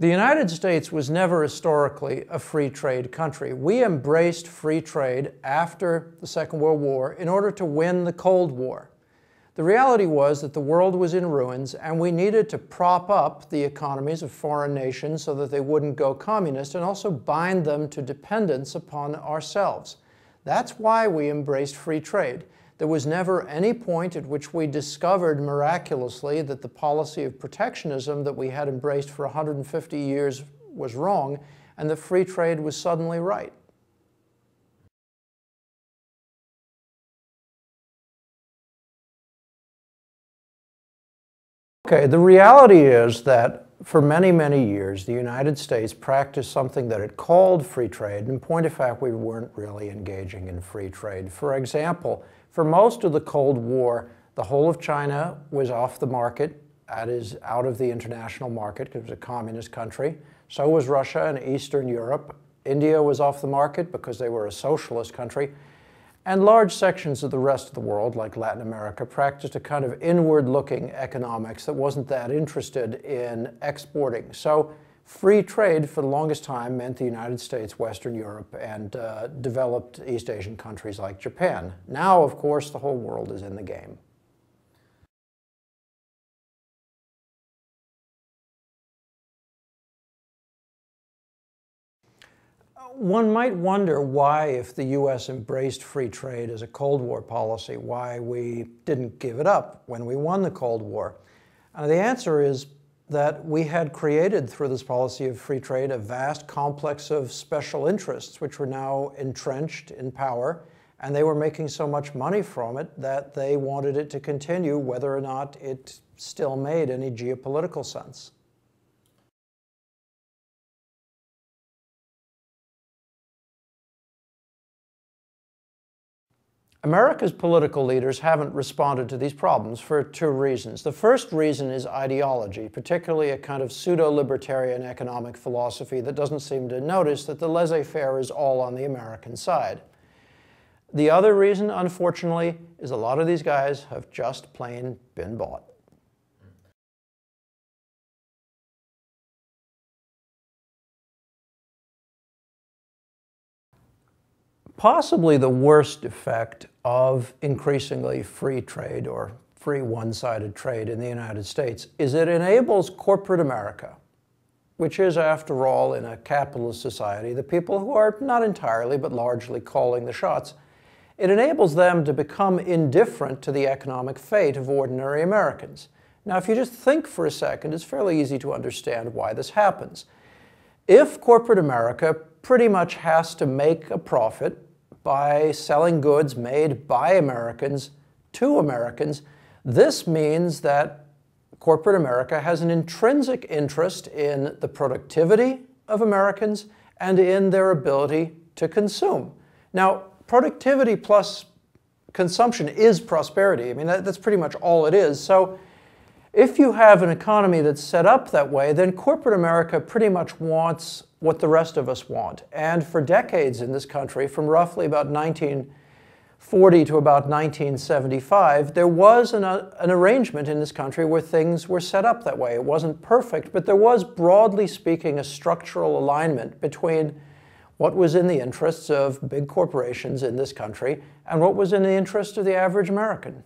The United States was never historically a free trade country. We embraced free trade after the Second World War in order to win the Cold War. The reality was that the world was in ruins and we needed to prop up the economies of foreign nations so that they wouldn't go communist and also bind them to dependence upon ourselves. That's why we embraced free trade. There was never any point at which we discovered miraculously that the policy of protectionism that we had embraced for 150 years was wrong and that free trade was suddenly right. Okay, the reality is that for many, many years, the United States practiced something that it called free trade. In point of fact, we weren't really engaging in free trade. For example, for most of the Cold War, the whole of China was off the market, that is, out of the international market because it was a communist country. So was Russia and Eastern Europe. India was off the market because they were a socialist country. And large sections of the rest of the world, like Latin America, practiced a kind of inward looking economics that wasn't that interested in exporting. So Free trade for the longest time meant the United States, Western Europe, and uh, developed East Asian countries like Japan. Now, of course, the whole world is in the game. One might wonder why, if the U.S. embraced free trade as a Cold War policy, why we didn't give it up when we won the Cold War. Uh, the answer is that we had created through this policy of free trade a vast complex of special interests which were now entrenched in power and they were making so much money from it that they wanted it to continue whether or not it still made any geopolitical sense. America's political leaders haven't responded to these problems for two reasons. The first reason is ideology, particularly a kind of pseudo-libertarian economic philosophy that doesn't seem to notice that the laissez-faire is all on the American side. The other reason, unfortunately, is a lot of these guys have just plain been bought. Possibly the worst effect of increasingly free trade or free one-sided trade in the United States is it enables corporate America, which is, after all, in a capitalist society, the people who are not entirely but largely calling the shots, it enables them to become indifferent to the economic fate of ordinary Americans. Now, if you just think for a second, it's fairly easy to understand why this happens. If corporate America pretty much has to make a profit by selling goods made by Americans to Americans. This means that corporate America has an intrinsic interest in the productivity of Americans and in their ability to consume. Now, productivity plus consumption is prosperity. I mean, that, that's pretty much all it is. So if you have an economy that's set up that way, then corporate America pretty much wants what the rest of us want. And for decades in this country, from roughly about 1940 to about 1975, there was an, uh, an arrangement in this country where things were set up that way. It wasn't perfect, but there was, broadly speaking, a structural alignment between what was in the interests of big corporations in this country and what was in the interest of the average American.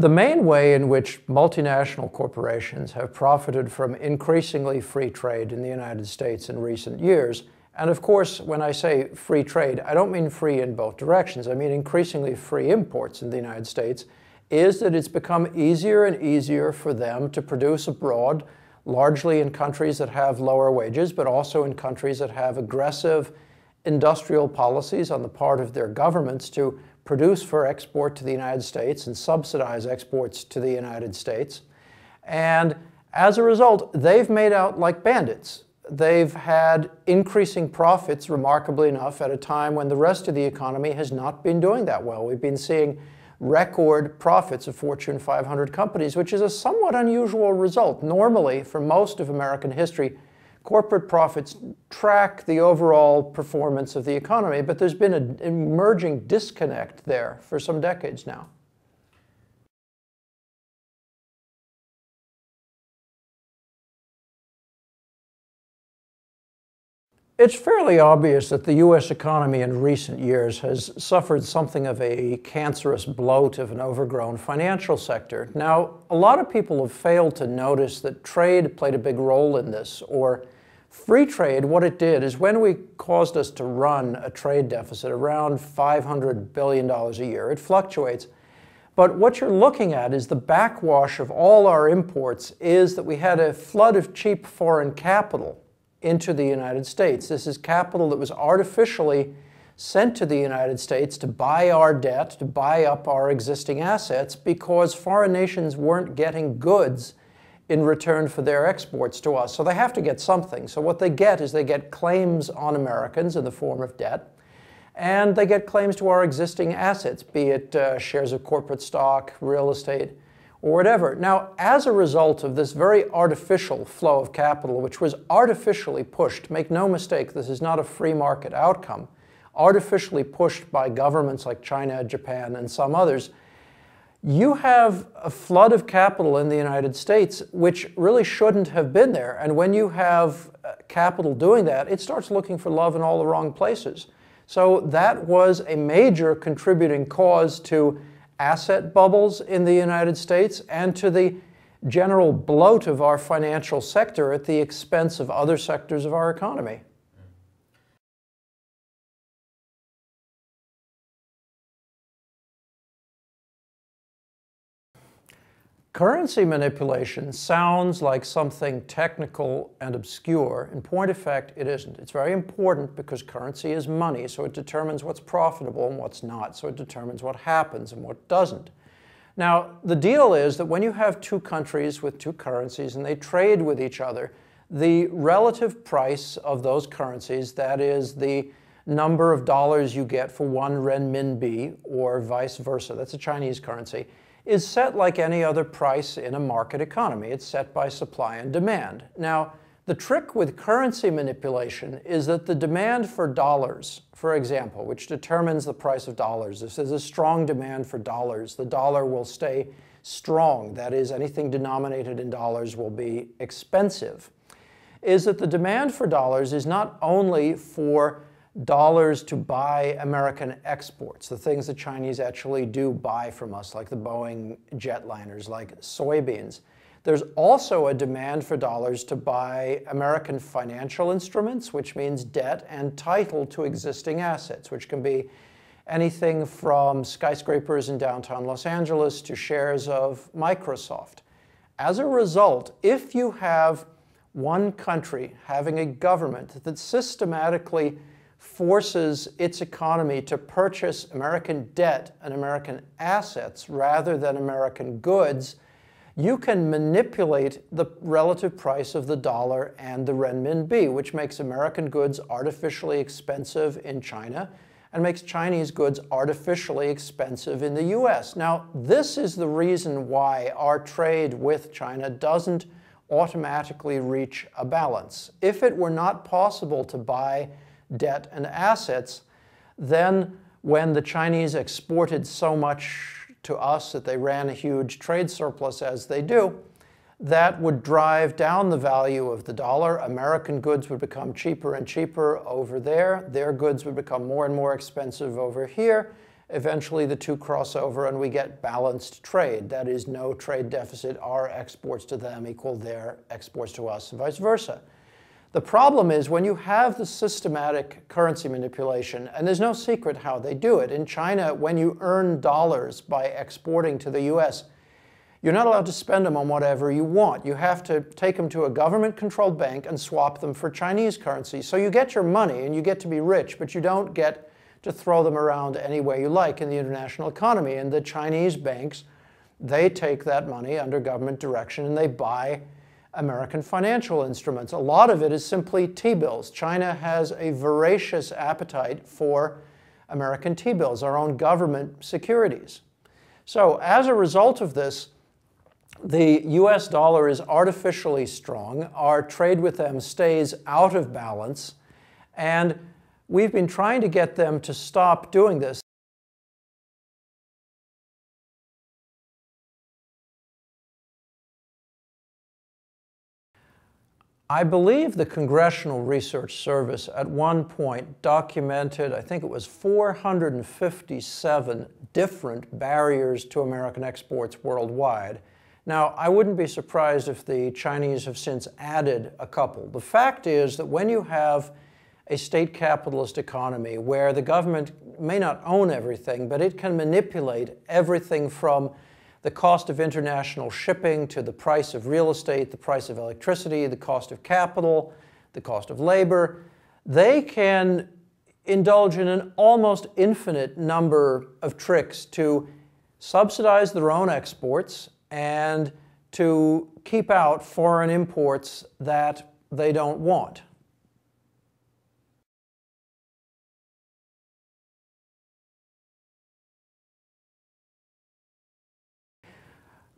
The main way in which multinational corporations have profited from increasingly free trade in the United States in recent years, and of course, when I say free trade, I don't mean free in both directions. I mean increasingly free imports in the United States, is that it's become easier and easier for them to produce abroad, largely in countries that have lower wages, but also in countries that have aggressive industrial policies on the part of their governments to produce for export to the United States and subsidize exports to the United States. And as a result, they've made out like bandits. They've had increasing profits, remarkably enough, at a time when the rest of the economy has not been doing that well. We've been seeing record profits of Fortune 500 companies, which is a somewhat unusual result. Normally, for most of American history, corporate profits track the overall performance of the economy, but there's been an emerging disconnect there for some decades now. It's fairly obvious that the U.S. economy in recent years has suffered something of a cancerous bloat of an overgrown financial sector. Now, a lot of people have failed to notice that trade played a big role in this, or free trade, what it did is when we caused us to run a trade deficit around $500 billion a year, it fluctuates. But what you're looking at is the backwash of all our imports is that we had a flood of cheap foreign capital into the United States. This is capital that was artificially sent to the United States to buy our debt, to buy up our existing assets, because foreign nations weren't getting goods in return for their exports to us. So they have to get something. So what they get is they get claims on Americans in the form of debt, and they get claims to our existing assets, be it uh, shares of corporate stock, real estate, or whatever. Now, as a result of this very artificial flow of capital, which was artificially pushed, make no mistake, this is not a free market outcome, artificially pushed by governments like China, Japan, and some others, you have a flood of capital in the United States which really shouldn't have been there. And when you have uh, capital doing that, it starts looking for love in all the wrong places. So that was a major contributing cause to asset bubbles in the United States and to the general bloat of our financial sector at the expense of other sectors of our economy. Currency manipulation sounds like something technical and obscure. In point of fact, it isn't. It's very important because currency is money, so it determines what's profitable and what's not, so it determines what happens and what doesn't. Now, the deal is that when you have two countries with two currencies and they trade with each other, the relative price of those currencies, that is the number of dollars you get for one renminbi or vice versa, that's a Chinese currency, is set like any other price in a market economy. It's set by supply and demand. Now, the trick with currency manipulation is that the demand for dollars, for example, which determines the price of dollars, this is a strong demand for dollars. The dollar will stay strong. That is, anything denominated in dollars will be expensive. Is that the demand for dollars is not only for dollars to buy American exports, the things the Chinese actually do buy from us, like the Boeing jetliners, like soybeans. There's also a demand for dollars to buy American financial instruments, which means debt and title to existing assets, which can be anything from skyscrapers in downtown Los Angeles to shares of Microsoft. As a result, if you have one country having a government that systematically forces its economy to purchase American debt and American assets rather than American goods, you can manipulate the relative price of the dollar and the renminbi, which makes American goods artificially expensive in China and makes Chinese goods artificially expensive in the US. Now, this is the reason why our trade with China doesn't automatically reach a balance. If it were not possible to buy debt and assets, then when the Chinese exported so much to us that they ran a huge trade surplus as they do, that would drive down the value of the dollar. American goods would become cheaper and cheaper over there. Their goods would become more and more expensive over here. Eventually, the two cross over and we get balanced trade. That is, no trade deficit. Our exports to them equal their exports to us, and vice versa. The problem is when you have the systematic currency manipulation, and there's no secret how they do it. In China, when you earn dollars by exporting to the US, you're not allowed to spend them on whatever you want. You have to take them to a government controlled bank and swap them for Chinese currency. So you get your money and you get to be rich, but you don't get to throw them around any way you like in the international economy. And the Chinese banks, they take that money under government direction and they buy American financial instruments. A lot of it is simply T-bills. China has a voracious appetite for American T-bills, our own government securities. So as a result of this, The US dollar is artificially strong. Our trade with them stays out of balance. And we've been trying to get them to stop doing this. I believe the Congressional Research Service at one point documented, I think it was 457 different barriers to American exports worldwide. Now, I wouldn't be surprised if the Chinese have since added a couple. The fact is that when you have a state capitalist economy where the government may not own everything, but it can manipulate everything from the cost of international shipping to the price of real estate, the price of electricity, the cost of capital, the cost of labor, they can indulge in an almost infinite number of tricks to subsidize their own exports and to keep out foreign imports that they don't want.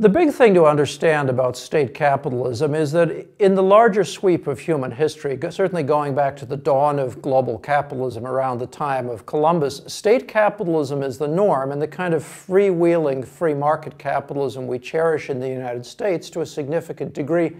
The big thing to understand about state capitalism is that in the larger sweep of human history, certainly going back to the dawn of global capitalism around the time of Columbus, state capitalism is the norm and the kind of freewheeling free market capitalism we cherish in the United States to a significant degree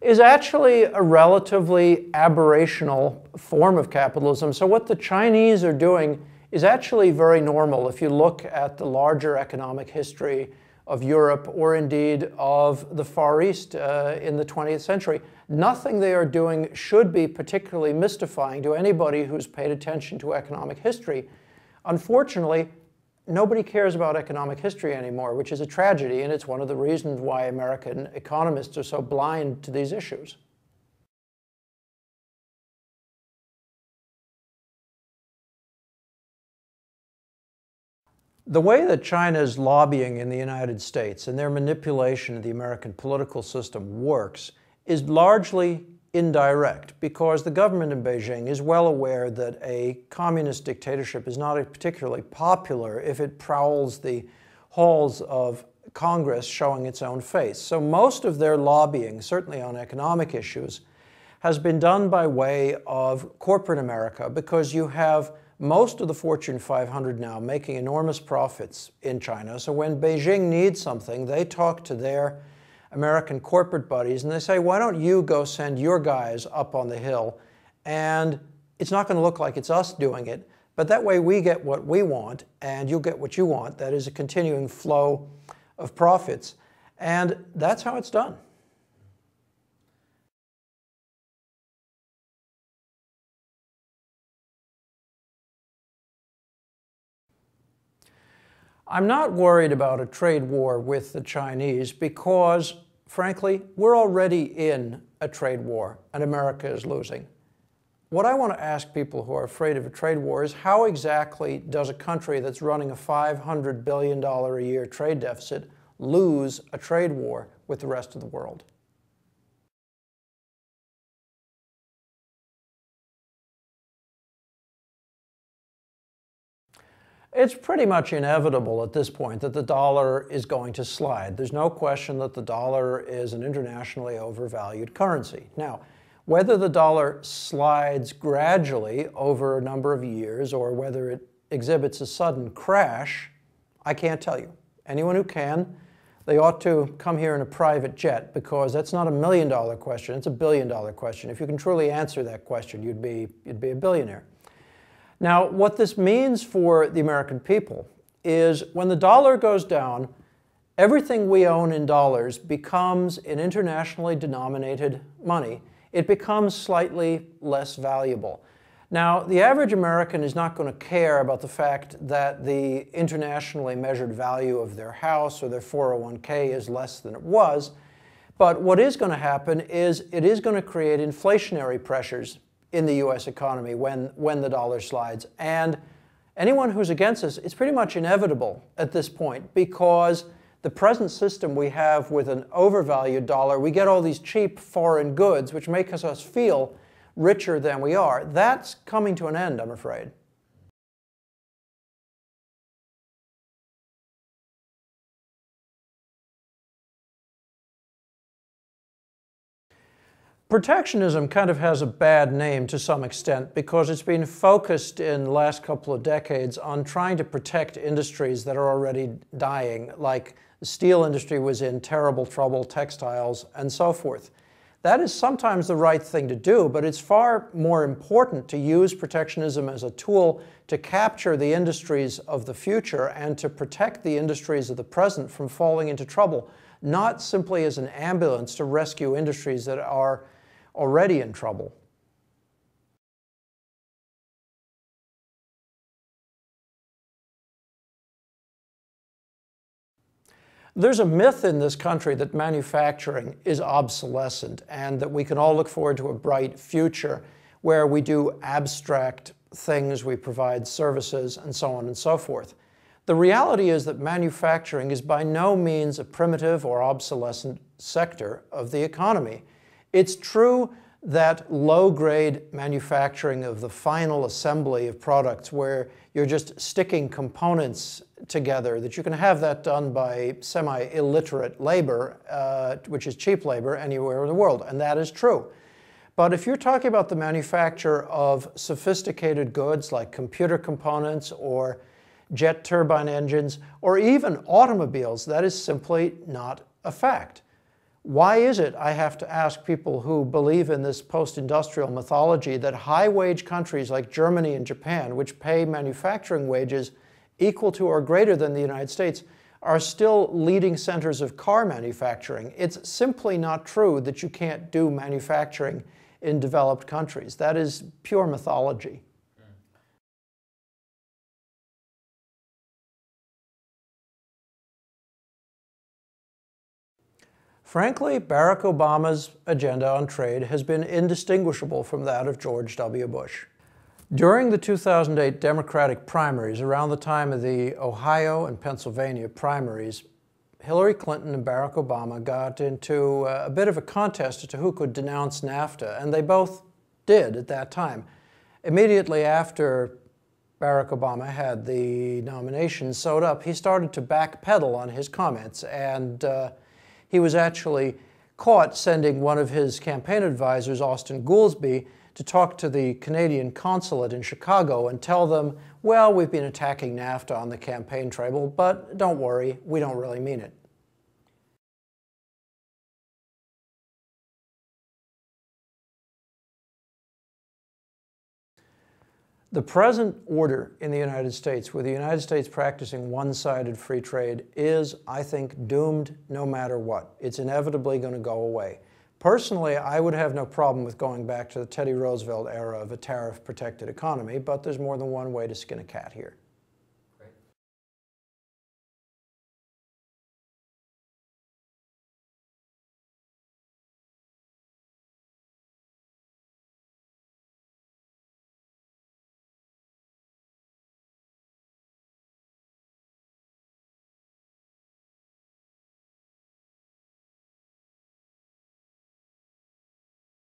is actually a relatively aberrational form of capitalism. So what the Chinese are doing is actually very normal if you look at the larger economic history of Europe or indeed of the Far East uh, in the 20th century. Nothing they are doing should be particularly mystifying to anybody who's paid attention to economic history. Unfortunately, nobody cares about economic history anymore, which is a tragedy, and it's one of the reasons why American economists are so blind to these issues. The way that China is lobbying in the United States and their manipulation of the American political system works is largely indirect because the government in Beijing is well aware that a communist dictatorship is not particularly popular if it prowls the halls of Congress showing its own face. So most of their lobbying, certainly on economic issues, has been done by way of corporate America because you have most of the Fortune 500 now making enormous profits in China. So when Beijing needs something, they talk to their American corporate buddies and they say, why don't you go send your guys up on the hill? And it's not going to look like it's us doing it, but that way we get what we want and you'll get what you want. That is a continuing flow of profits. And that's how it's done. I'm not worried about a trade war with the Chinese because, frankly, we're already in a trade war and America is losing. What I want to ask people who are afraid of a trade war is how exactly does a country that's running a $500 billion a year trade deficit lose a trade war with the rest of the world? It's pretty much inevitable at this point that the dollar is going to slide. There's no question that the dollar is an internationally overvalued currency. Now, whether the dollar slides gradually over a number of years or whether it exhibits a sudden crash, I can't tell you. Anyone who can, they ought to come here in a private jet because that's not a million dollar question, it's a billion dollar question. If you can truly answer that question, you'd be, you'd be a billionaire. Now, what this means for the American people is when the dollar goes down, everything we own in dollars becomes an internationally denominated money. It becomes slightly less valuable. Now, the average American is not going to care about the fact that the internationally measured value of their house or their 401k is less than it was. But what is going to happen is it is going to create inflationary pressures in the US economy when, when the dollar slides. And anyone who's against this, it's pretty much inevitable at this point because the present system we have with an overvalued dollar, we get all these cheap foreign goods which make us feel richer than we are. That's coming to an end, I'm afraid. Protectionism kind of has a bad name to some extent because it's been focused in the last couple of decades on trying to protect industries that are already dying, like the steel industry was in terrible trouble, textiles, and so forth. That is sometimes the right thing to do, but it's far more important to use protectionism as a tool to capture the industries of the future and to protect the industries of the present from falling into trouble, not simply as an ambulance to rescue industries that are already in trouble. There's a myth in this country that manufacturing is obsolescent and that we can all look forward to a bright future where we do abstract things, we provide services, and so on and so forth. The reality is that manufacturing is by no means a primitive or obsolescent sector of the economy. It's true that low-grade manufacturing of the final assembly of products where you're just sticking components together, that you can have that done by semi-illiterate labor, uh, which is cheap labor anywhere in the world, and that is true. But if you're talking about the manufacture of sophisticated goods like computer components or jet turbine engines or even automobiles, that is simply not a fact. Why is it, I have to ask people who believe in this post-industrial mythology, that high-wage countries like Germany and Japan, which pay manufacturing wages equal to or greater than the United States, are still leading centers of car manufacturing? It's simply not true that you can't do manufacturing in developed countries. That is pure mythology. Frankly, Barack Obama's agenda on trade has been indistinguishable from that of George W. Bush. During the 2008 Democratic primaries, around the time of the Ohio and Pennsylvania primaries, Hillary Clinton and Barack Obama got into a bit of a contest as to who could denounce NAFTA, and they both did at that time. Immediately after Barack Obama had the nomination sewed up, he started to backpedal on his comments and uh, he was actually caught sending one of his campaign advisors, Austin Goolsbee, to talk to the Canadian consulate in Chicago and tell them, well, we've been attacking NAFTA on the campaign trail, but don't worry, we don't really mean it. The present order in the United States, with the United States practicing one-sided free trade, is, I think, doomed no matter what. It's inevitably going to go away. Personally, I would have no problem with going back to the Teddy Roosevelt era of a tariff-protected economy, but there's more than one way to skin a cat here.